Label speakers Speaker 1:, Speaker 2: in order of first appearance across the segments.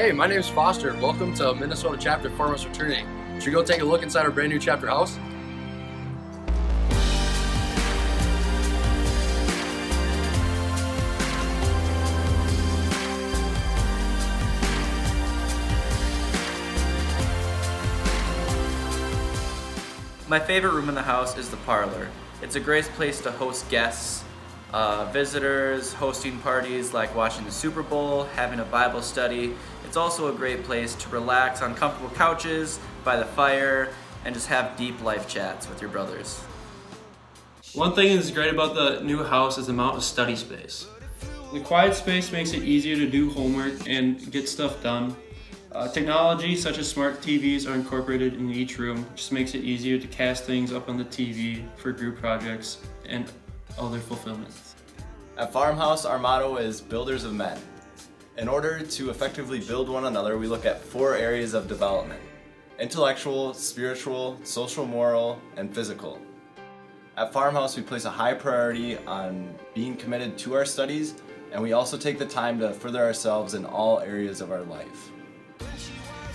Speaker 1: Hey, my name is Foster. Welcome to Minnesota Chapter Farmhouse Fraternity. Should we go take a look inside our brand new chapter house?
Speaker 2: My favorite room in the house is the parlor. It's a great place to host guests, uh, visitors, hosting parties like watching the Super Bowl, having a Bible study. It's also a great place to relax on comfortable couches, by the fire, and just have deep life chats with your brothers.
Speaker 3: One thing that's great about the new house is the amount of study space. The quiet space makes it easier to do homework and get stuff done. Uh, technology such as smart TVs are incorporated in each room, just makes it easier to cast things up on the TV for group projects and other fulfillments.
Speaker 4: At Farmhouse, our motto is Builders of Men. In order to effectively build one another, we look at four areas of development. Intellectual, spiritual, social moral, and physical. At Farmhouse, we place a high priority on being committed to our studies, and we also take the time to further ourselves in all areas of our life.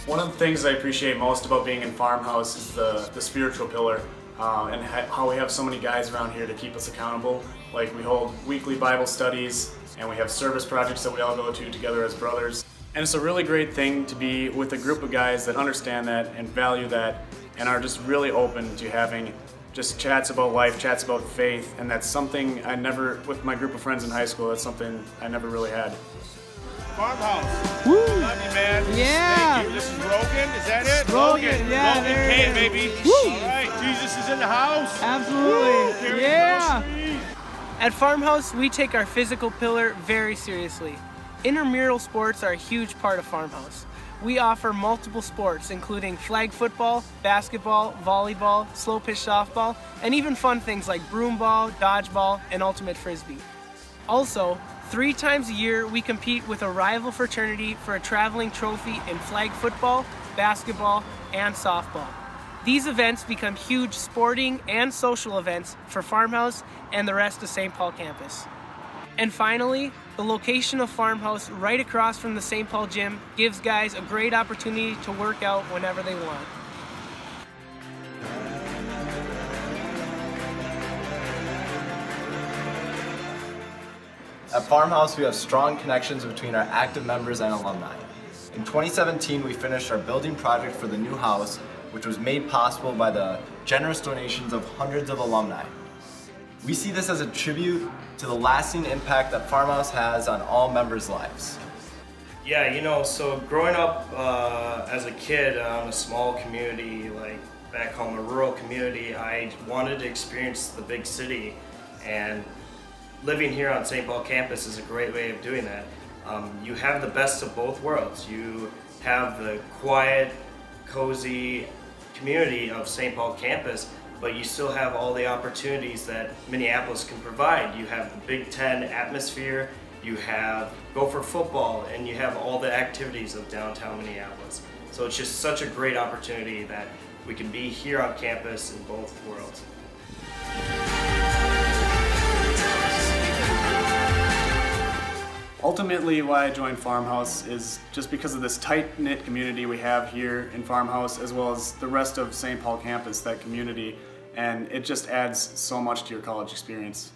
Speaker 5: One of the things I appreciate most about being in Farmhouse is the, the spiritual pillar uh, and how we have so many guys around here to keep us accountable. Like we hold weekly Bible studies and we have service projects that we all go to together as brothers. And it's a really great thing to be with a group of guys that understand that and value that and are just really open to having just chats about life, chats about faith, and that's something I never, with my group of friends in high school, that's something I never really had.
Speaker 6: Farmhouse. Woo! Love you, man.
Speaker 7: Yeah.
Speaker 6: Thank you. This is Rogan. Is that it?
Speaker 7: Rogan. Yeah,
Speaker 6: Rogan
Speaker 7: there
Speaker 6: K,
Speaker 7: it is.
Speaker 6: baby.
Speaker 7: Woo!
Speaker 6: Jesus is in the house.
Speaker 7: Absolutely.
Speaker 6: The
Speaker 7: Yeah.
Speaker 8: At Farmhouse, we take our physical pillar very seriously. Intramural sports are a huge part of Farmhouse. We offer multiple sports, including flag football, basketball, volleyball, slow pitch softball, and even fun things like broomball, dodgeball, and ultimate frisbee. Also, three times a year, we compete with a rival fraternity for a traveling trophy in flag football, basketball, and softball. These events become huge sporting and social events for Farmhouse and the rest of St. Paul campus. And finally, the location of Farmhouse right across from the St. Paul gym gives guys a great opportunity to work out whenever they want.
Speaker 4: At Farmhouse, we have strong connections between our active members and alumni. In 2017, we finished our building project for the new house, which was made possible by the generous donations of hundreds of alumni. We see this as a tribute to the lasting impact that Farmhouse has on all members' lives.
Speaker 9: Yeah, you know, so growing up uh, as a kid on a small community, like back home, a rural community, I wanted to experience the big city, and living here on St. Paul campus is a great way of doing that. Um, you have the best of both worlds. You have the quiet, cozy community of St. Paul campus, but you still have all the opportunities that Minneapolis can provide. You have the Big Ten atmosphere, you have Gopher football, and you have all the activities of downtown Minneapolis. So it's just such a great opportunity that we can be here on campus in both worlds.
Speaker 5: Ultimately, why I joined Farmhouse is just because of this tight knit community we have here in Farmhouse, as well as the rest of St. Paul campus, that community, and it just adds so much to your college experience.